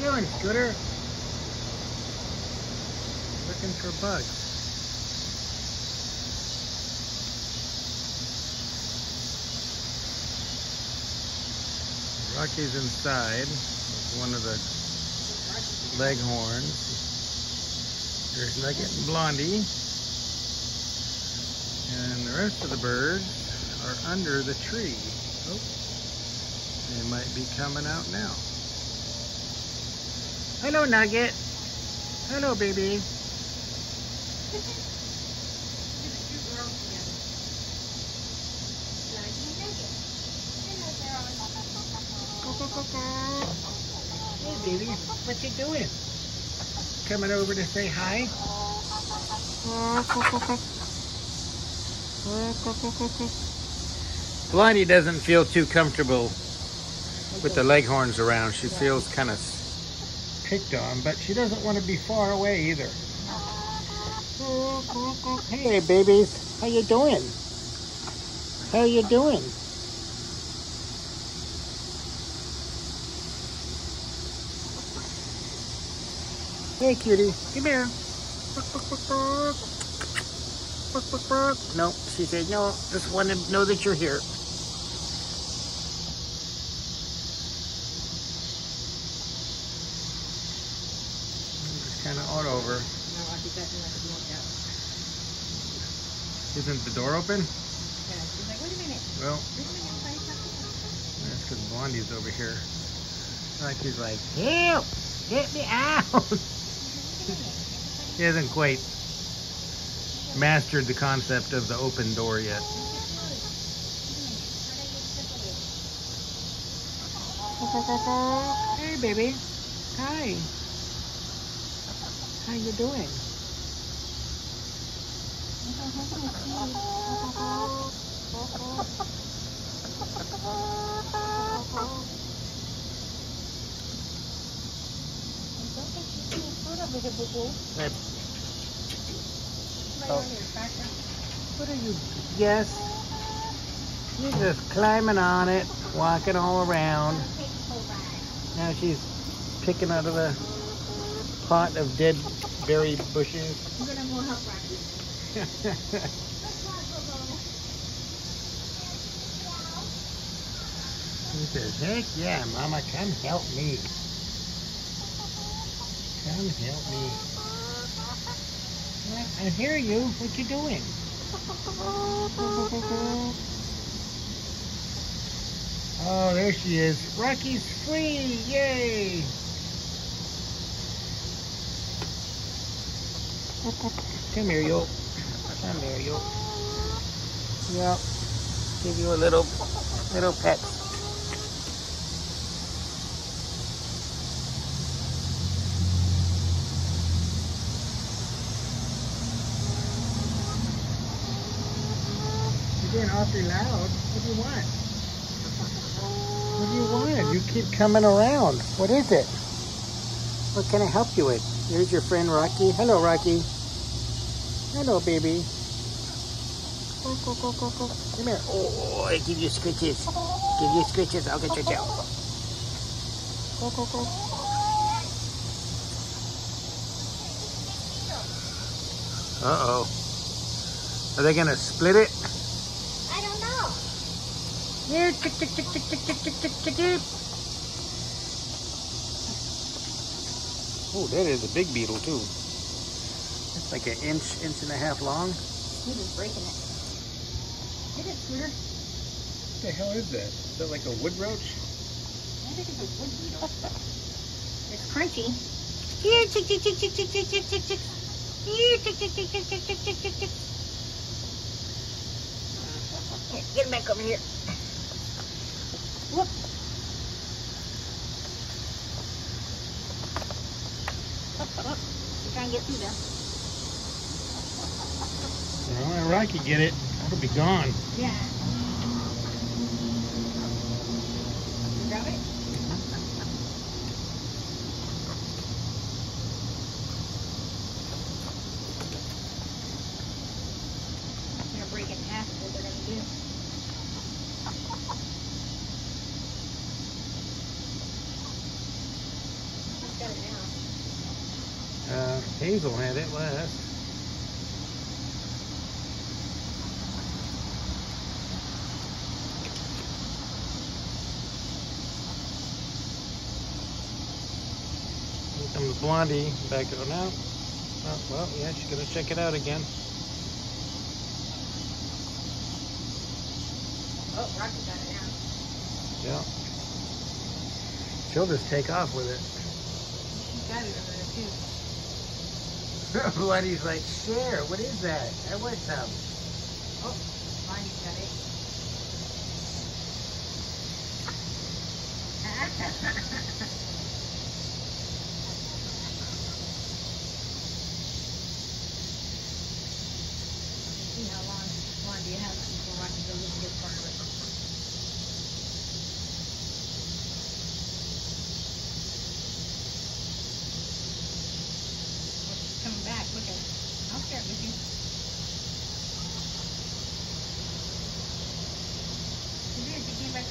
doing, Scooter? Looking for bugs. Rocky's inside with one of the leghorns. There's Nugget and Blondie. And the rest of the birds are under the tree. Oh, they might be coming out now. Hello, Nugget. Hello, baby. Hey, baby. What you doing? Coming over to say hi? Blondie doesn't feel too comfortable with the leghorns around. She feels kind of picked on, but she doesn't want to be far away either. Hey, babies. How you doing? How you doing? Hey, cutie. Come here. No, she said, no, just want to know that you're here. Just kind of all over. No, I think that's like a block out. Isn't the door open? Yeah, she's like, wait a minute. Well, Wait a minute. wait a minute. that's because Blondie's over here. Like he's like, help! Get me out! he hasn't quite mastered the concept of the open door yet. Oh, hey, baby. Hi. How you doing? Hey, Oh. What are you? Yes. She's just climbing on it, walking all around. Now she's picking out of the pot of dead berry bushes. I'm gonna go help he says, heck yeah, mama, come help me. Come help me. I hear you. What you doing? Oh, there she is. Rocky's free. Yay. Come here, you. Come here, you. Yep. Give you a little, little pet. You're being awfully loud. What do you want? What do you want? You keep coming around. What is it? What can I help you with? Here's your friend Rocky. Hello, Rocky. Hello, baby. Go, go, go, go, go. Come here. Oh, I give you scritches. Give you scritches. I'll get your tail. Go, go, go. Uh-oh. Are they going to split it? I don't know. Here, tick, tick, tick, tick, tick, tick, tick, tick, tick, Oh, that is a big beetle too. It's like an inch, inch and a half long. Scooter's breaking it. Hit it, Scooter. What the hell is that? Is that like a wood roach? I think it's a wood beetle. It's crunchy. Here, tick, tick, tick, tick, tick, tick, tick, tick, tick. Here, tick, tick, tick, tick, tick, tick, tick, tick, tick. Here, get him back over here. Whoop. Well, I could get it, I'll be gone. Yeah. Grab it? They're breaking half got it now. Uh, Hazel had it last. Here comes Blondie back on out. Oh, well, yeah, she's gonna check it out again. Oh, Rocky got it now. Yeah. She'll just take off with it. She's got it over there too. Blondie's like, share, what is that? I want some. Oh, Bonnie's got it. See how long Blondie has it before Rocky goes and gets part of it. Well, she's coming back. Look at it. I'll share it with you. She did. She came back over to us.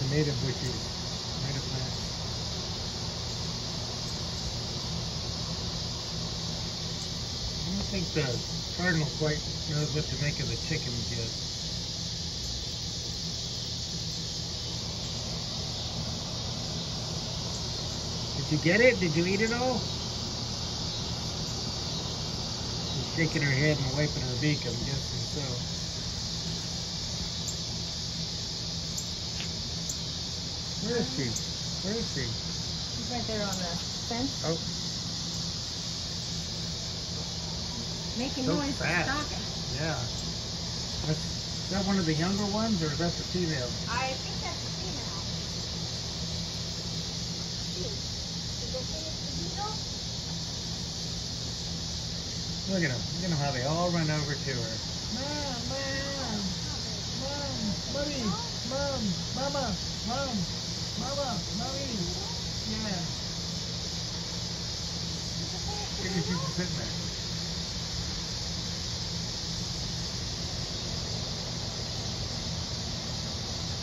the tomato bushes, tomato plants. I don't think the cardinal quite knows what to make of the chickens yet. Did you get it? Did you eat it all? She's shaking her head and wiping her beak, I'm guessing so. Where is she? Where is she? She's right there on the fence, Oh, making So noise, fast. stalking. yeah. That's, is that one of the younger ones, or is that the female? I think that's the female. Did they finish the beetle? Look at them. Look at them how they all run over to her. Mom, mom, mom, mommy, mom, mama, mom, mama, mommy. Yeah. Look at she's sitting there.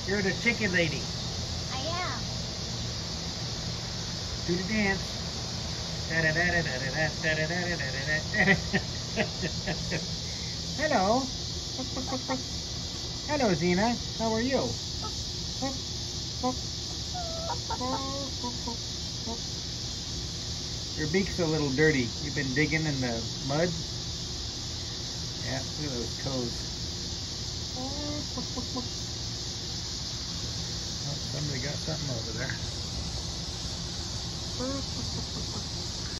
You're the chicken lady. I am. Do the dance. Hello. Hello, Zena. How are you? Your beak's a little dirty. You've been digging in the mud? Yeah, look at those toes. Oh, somebody got something over there.